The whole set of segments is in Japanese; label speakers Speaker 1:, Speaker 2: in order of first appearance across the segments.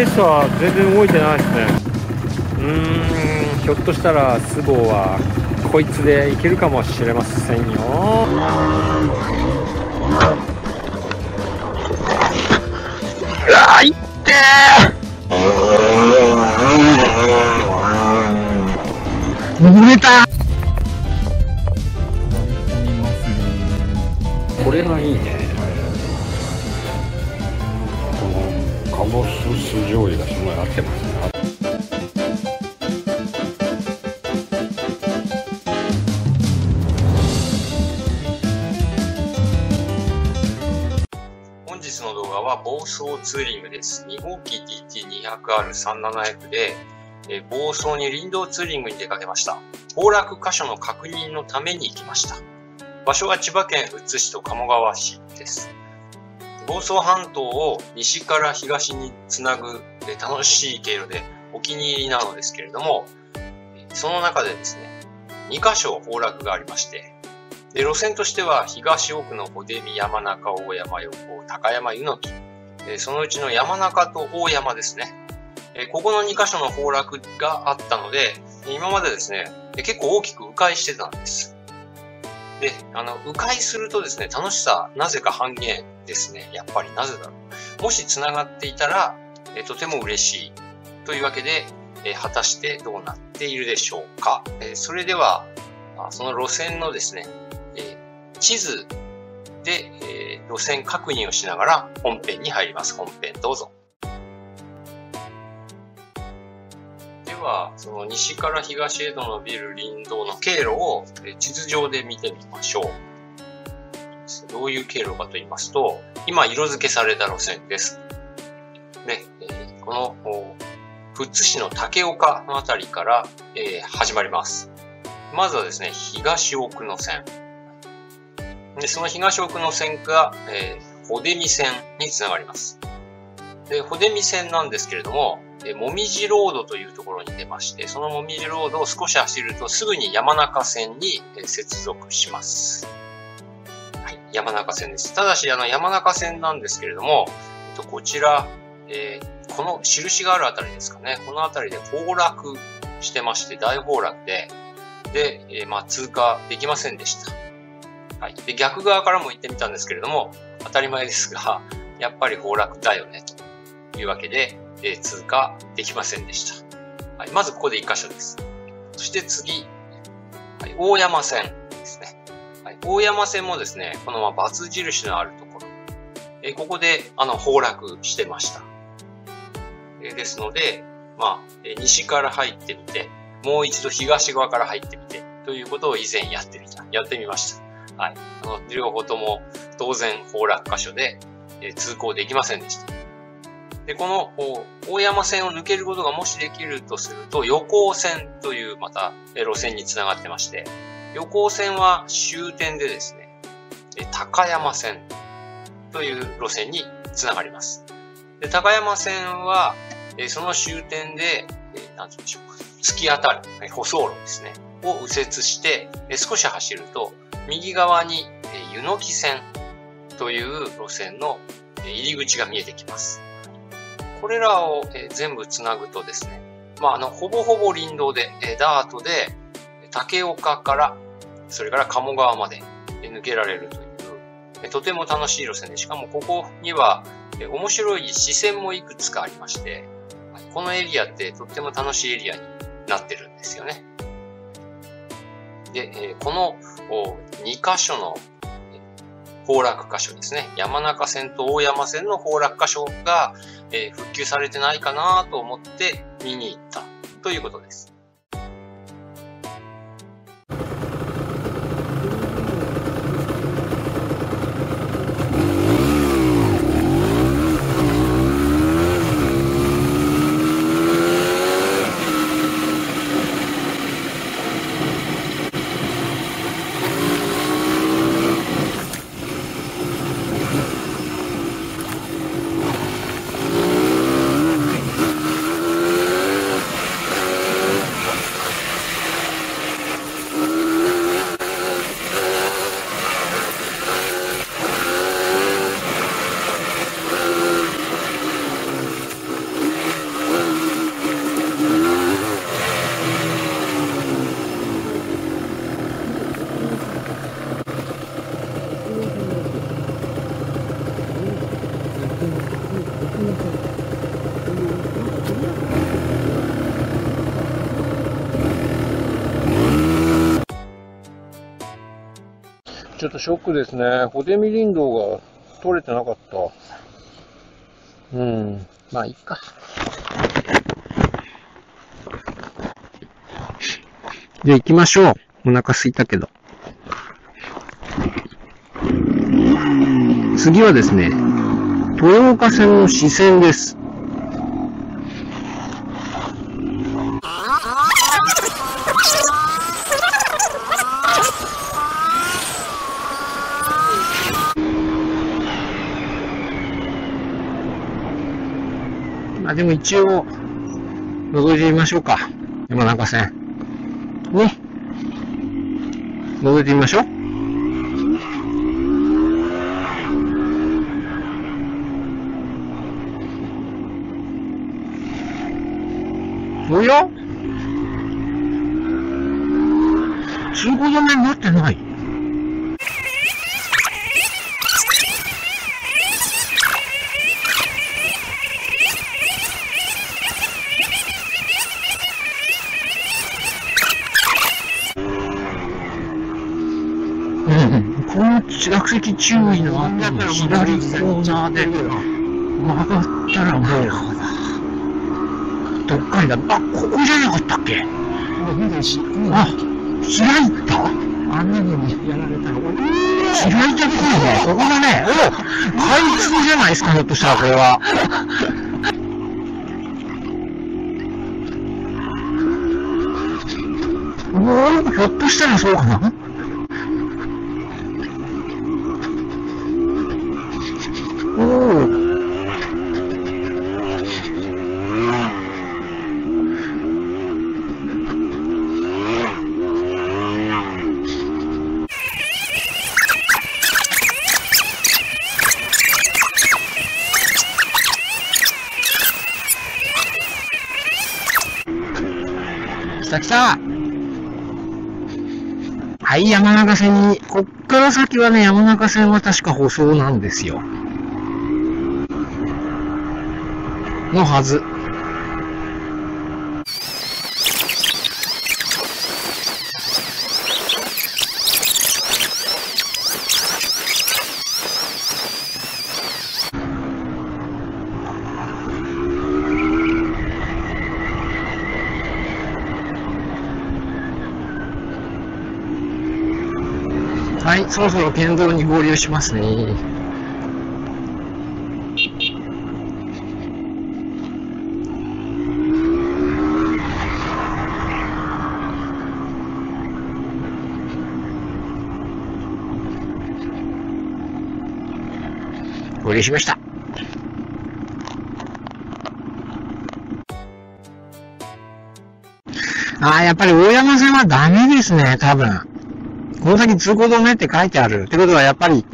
Speaker 1: TVS は全然動いてないですね。うーんひょっとしたらスボはこいつでいけるかもしれませんよ。
Speaker 2: あいってー。濡れた
Speaker 1: これがいいねこのカボス酢醤油がすごい合ってますね
Speaker 3: 本日の動画は暴走ツーリングです。2号機 DT200R37F で、えー暴走に林道ツーリングに出かけました。崩落箇所の確認のために行きました。場所は千葉県富津市と鴨川市です。房総半島を西から東につなぐ楽しい経路でお気に入りなのですけれども、その中でですね、2箇所崩落がありまして、で路線としては東奥の小出見山中大山横高山湯の木、そのうちの山中と大山ですね、ここの2箇所の崩落があったので今までですね結構大きく迂回してたんです。であの迂回するとですね楽しさなぜか半減ですねやっぱりなぜだろうもし繋がっていたら、えとても嬉しいというわけで、え果たしてどうなっているでしょうか、えそれではその路線のですねえ地図で、え路線確認をしながら本編に入ります。本編どうぞ。では、その西から東へと伸びる林道の経路を地図上で見てみましょう。どういう経路かと言いますと、今色付けされた路線です。ね、この富津市の竹岡のあたりから、え始まります。まずはですね、東奥の線。で、その東奥の線が、えー、穂出見線につながります。で、穂出見線なんですけれども、え、もみじロードというところに出まして、そのもみじロードを少し走るとすぐに山中線に、え接続します。はい、山中線です。ただし、あの、山中線なんですけれども、えっと、こちら、えーこの印があるあたりですかね、このあたりで崩落してまして、大崩落で、で、えーまあ、通過できませんでした。はい。で、逆側からも行ってみたんですけれども、当たり前ですが、やっぱり崩落だよね、というわけで、えー通過できませんでした。はい。まずここで1箇所です。そして次、はい、大山線ですね。はい。大山線もですね、このまま×印のあるところ、えーここで、あの、崩落してました。えーですので、まあ、えー西から入ってみて、もう一度東側から入ってみて、ということを以前やってみた、やってみました。はい。あの、両方とも当然崩落箇所で、えー通行できませんでした。で、この大山線を抜けることがもしできるとすると、横尾線というまた路線につながってまして、横尾線は終点でですね、高山線という路線につながります。で高山線は、その終点で、えー、なんて言うんでしょうか、突き当たる、舗装路ですね、を右折して、少し走ると、右側に、湯の木線という路線の入り口が見えてきます。これらを、え全部つなぐとですね、まあ、あの、ほぼほぼ林道で、えダートで、竹岡から、それから鴨川まで抜けられるという、えとても楽しい路線で、しかもここには、え面白い視線もいくつかありまして、このエリアってとっても楽しいエリアになってるんですよね。で、えこの2箇所のえ崩落箇所ですね。山中線と大山線の崩落箇所が、えー復旧されてないかなと思って見に行ったということです。
Speaker 1: ちょっとショックですね。ホデミ林道が取れてなかった。うん。まあ、いっか。じゃあ行きましょう。お腹空いたけど。次はですね、豊岡線の支線です。でも一応、覗いてみましょうか。山中線。ね。覗いてみましょう。おや？通行止めになってないうん、この落石注意の後に左コーナーで曲がったらもう、どっかりだ。あ、ここじゃなかったっけ？あ、開いた？
Speaker 2: あんなのにやられたら、
Speaker 1: 開いたところね、ここだね。お開通じゃないですか、ひょっとしたらこれは。おおひょっとしたらそうかな来た来たはい、山中線に、こっから先はね、山中線は確か舗装なんですよ。のはず。はい、そろそろ県道に合流しますね。合流しました。ああ、やっぱり大山線はダメですね、多分。この先通行止めって書いてある。ってことはやっぱり、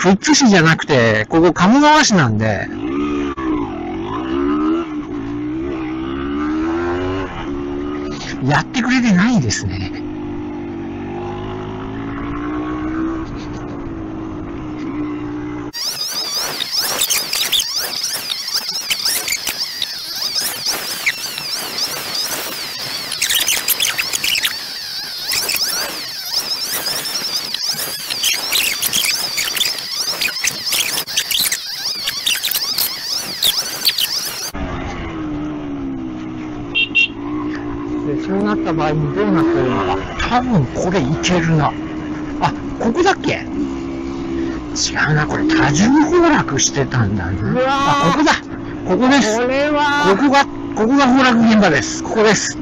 Speaker 1: 富津市じゃなくて、ここ鴨川市なんで、やってくれてないですね。で、そうなった場合にどうなってるのか。多分これいけるな。あ、ここだっけ？違うな、これ多重崩落してたんだな。あ、ここだここです
Speaker 2: これ
Speaker 1: こ
Speaker 2: は、
Speaker 1: こが、ここが崩落現場です。ここです。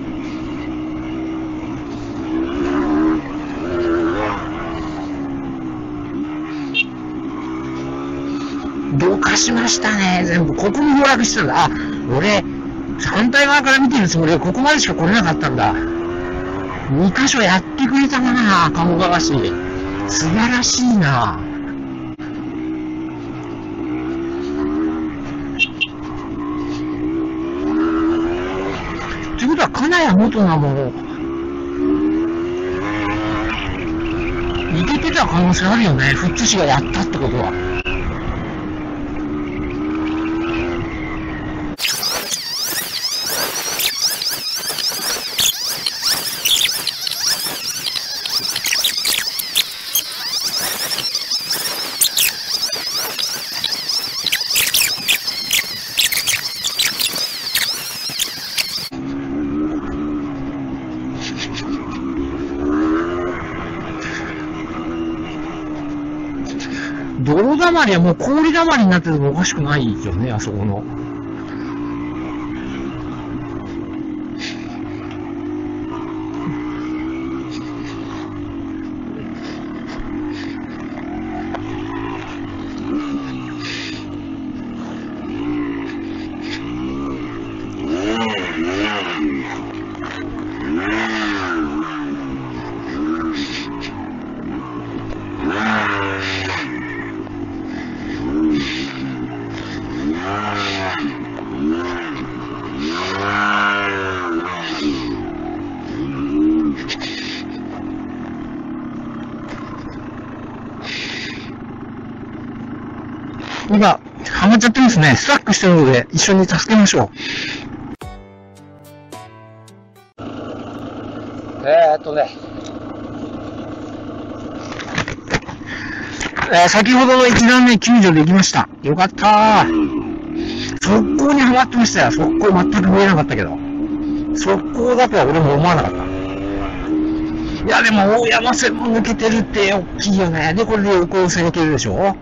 Speaker 1: どかしましたね、全部。ここも崩落してたんだ。あ、俺、反対側から見てるつもりはここまでしか来れなかったんだ。2箇所やってくれたな、鴨川市。素晴らしいな。ということは、金谷元がもう、逃げてた可能性あるよね。富津市がやったってことは。泥だまりはもう氷だまりになっててもおかしくないよね、あそこの。今、ハマっちゃってますね。スタックしてるので、一緒に助けましょう。えー、っとね。えー、先ほどの一段目救助できました。よかった速攻にはまってましたよ。速攻全く見えなかったけど。速攻だとは俺も思わなかった。いや、でも大山線も抜けてるって大きいよね。で、これで横を攻めてるでしょ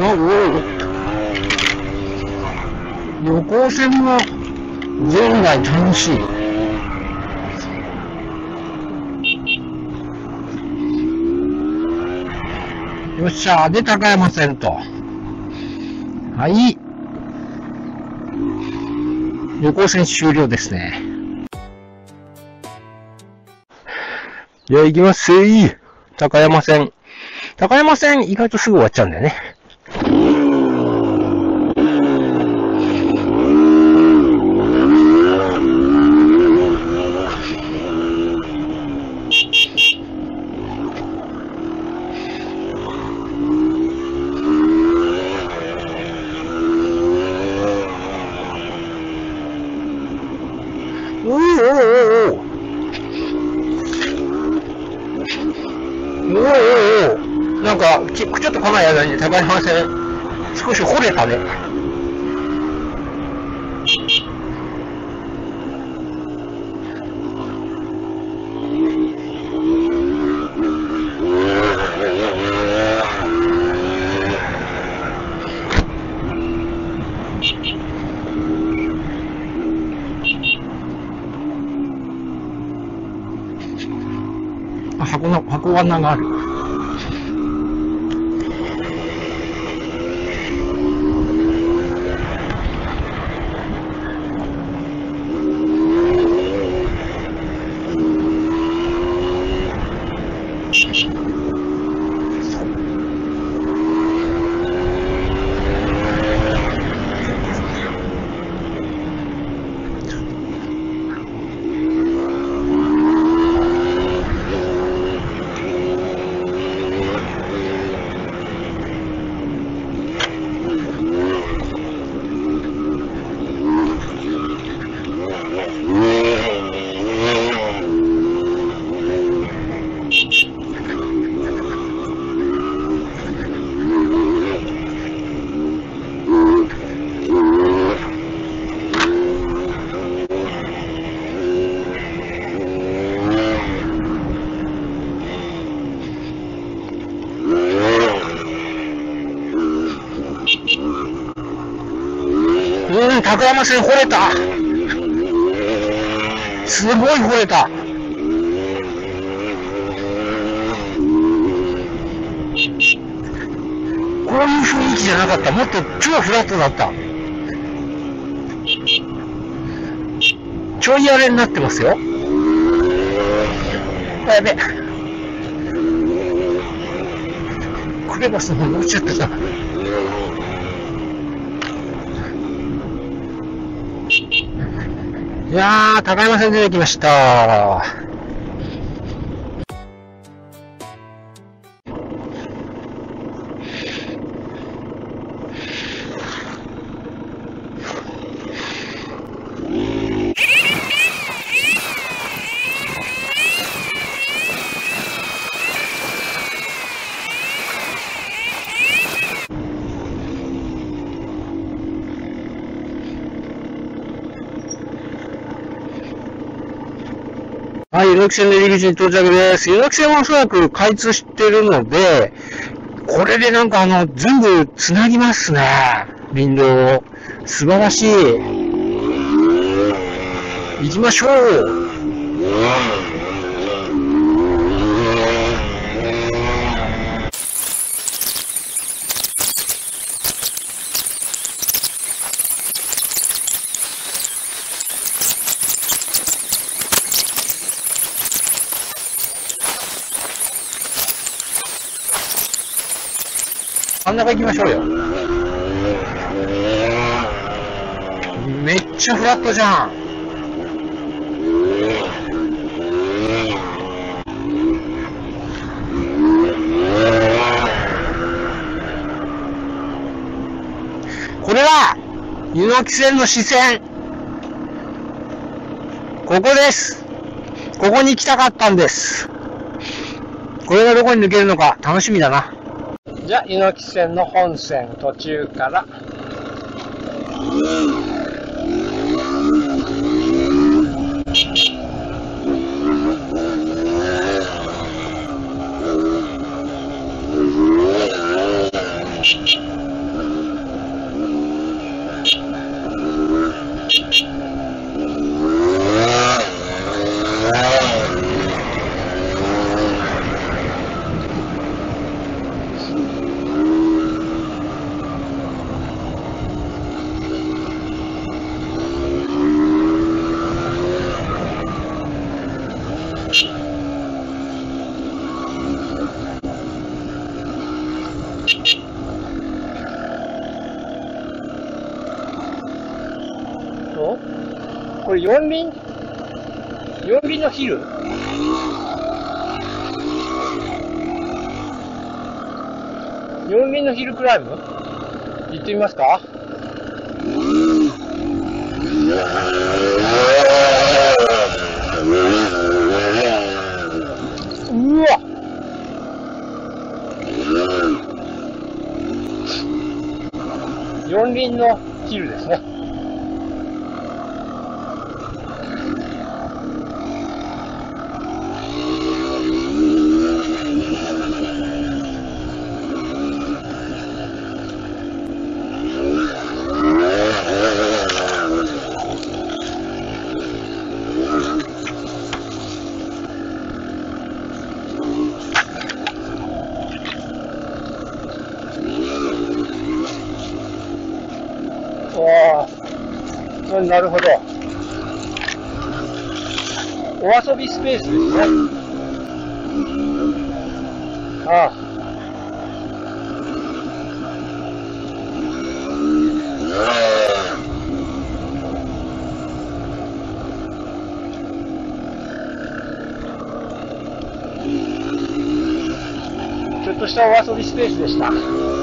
Speaker 1: な、お旅行船も前代楽しい。よっしゃ、で、高山線と。はい。旅行船終了ですね。じゃあ行きますい。高山線。高山線意外とすぐ終わっちゃうんだよね。おおおおおおおおおおなんか、ちちょっと来ない間に高山線、少し掘れたね。我那块。高山線掘れた。すごいほれた。こういう雰囲気じゃなかった。もっと超フラットだった。ちょいあれになってますよ。やべ。クレバスの方に落ちちゃったじゃん。いやー、高山線出てきました。はい、猪木線の入り口に到着です。予約線はおそらく開通してるので、これでなんかあの、全部繋ぎますね。林道を。素晴らしい。行きましょう。中行きましょうよ。めっちゃフラットじゃん。これは、猪木線の視線。ここです。ここに行きたかったんです。これがどこに抜けるのか楽しみだな。じゃあ、猪木線の本線途中から。これ四輪？四輪のヒル？四輪のヒルクライム？行ってみますか？うわ！四輪のヒルですね。おーうんなるほど。お遊びスペースですね。ああ。ちょっとしたお遊びスペースでした。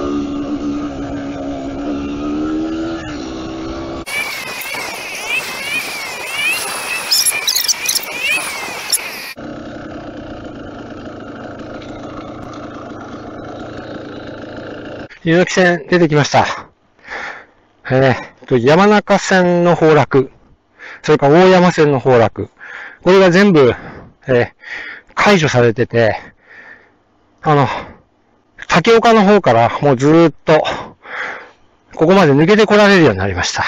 Speaker 1: 猪木線出てきました。えーと、山中線の崩落、それから大山線の崩落、これが全部、えー解除されてて、あの、竹岡の方からもうずーっと、ここまで抜けてこられるようになりました。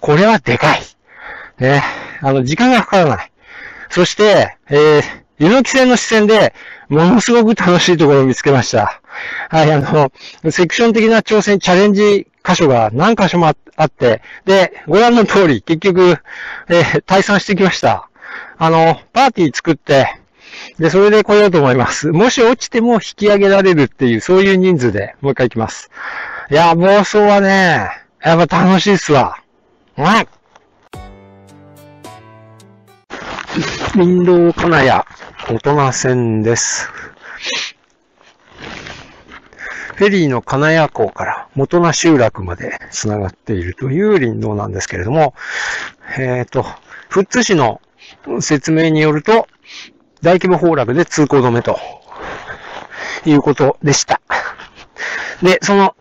Speaker 1: これはでかい。ね、あの、時間がかからない。そして、えー、猪木線の視線で、ものすごく楽しいところを見つけました。はい、あの、セクション的な挑戦、チャレンジ箇所が何箇所もあって、で、ご覧の通り、結局、えー、退散してきました。あの、パーティー作って、で、それで来ようと思います。もし落ちても引き上げられるっていう、そういう人数でもう一回行きます。いや、暴走はね、やっぱ楽しいっすわ。うん。林道金谷、大人線です。フェリーの金谷港から元名集落まで繋がっているという林道なんですけれども、えっ、ー、と、富津市の説明によると、大規模崩落で通行止めと、いうことでした。で、その、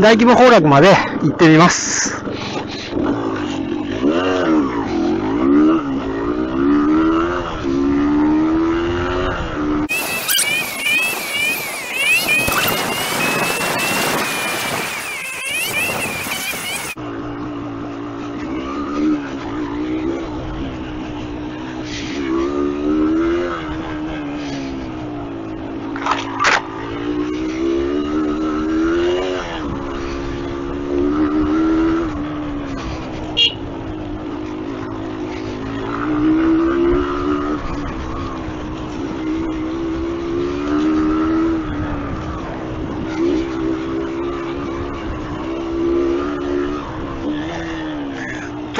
Speaker 1: 大規模崩落まで行ってみます。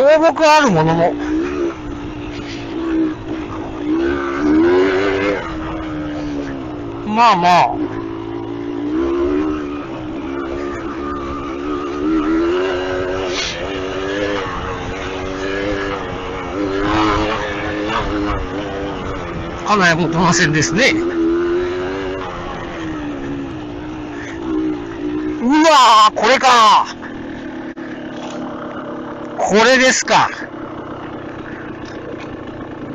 Speaker 1: 倒木あるものの、まあまあ、金谷元野線ですね。うわー、これかこれですか。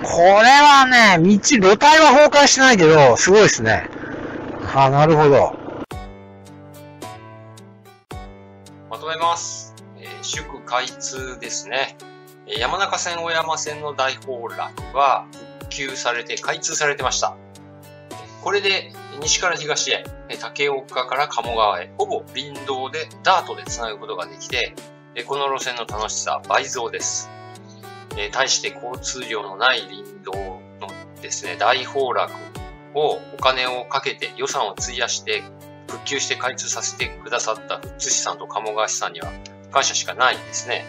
Speaker 1: これはね、道、路体は崩壊してないけど、すごいですね。あ、なるほど。
Speaker 3: まとめます。えー、祝開通ですね。山中線、小山線の大崩落は復旧されて、開通されてました。これで西から東へ、竹岡から鴨川へ、ほぼ林道でダートで繋ぐことができて、この路線の楽しさ倍増です。え対して交通量のない林道のですね、大崩落をお金をかけて予算を費やして復旧して開通させてくださった富津市さんと鴨川市さんには感謝しかないですね。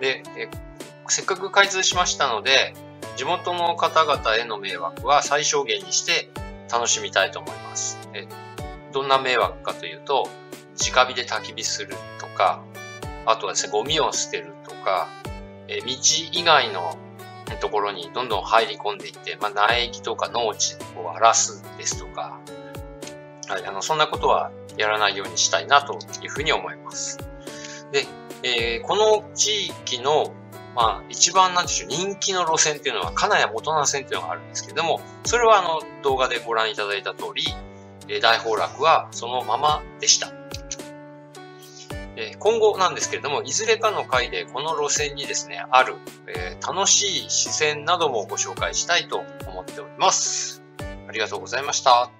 Speaker 3: で、えせっかく開通しましたので、地元の方々への迷惑は最小限にして楽しみたいと思います。えどんな迷惑かというと、直火で焚き火するとか、あとはですね、ゴミを捨てるとか、え道以外のところにどんどん入り込んでいって、まあ、苗木とか農地を荒らすですとか、はい、あの、そんなことはやらないようにしたいなというふうに思います。で、えー、この地域の、まあ、一番なんでしょう、人気の路線っていうのは、金谷元名線っていうのがあるんですけども、それはあの、動画でご覧いただいた通り、大崩落はそのままでした。え今後なんですけれども、いずれかの回でこの路線にですね、ある、え、楽しい視線などもご紹介したいと思っております。ありがとうございました。